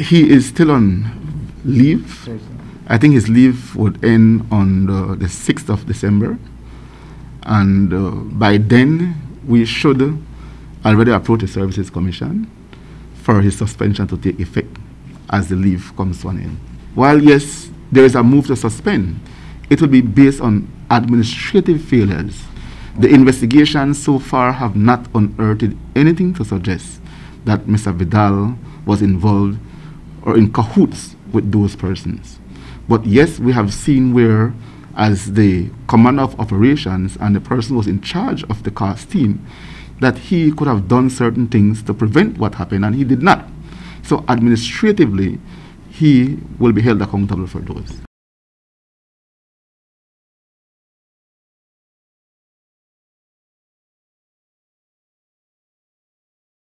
he is still on leave. I think his leave would end on the, the 6th of December. And uh, by then, we should already approach the Services Commission for his suspension to take effect as the leave comes to an end. While, yes, there is a move to suspend, it will be based on administrative failures. The investigations so far have not unearthed anything to suggest that Mr. Vidal was involved or in cahoots with those persons. But yes, we have seen where, as the commander of operations and the person was in charge of the COST team, that he could have done certain things to prevent what happened, and he did not. So administratively, he will be held accountable for those.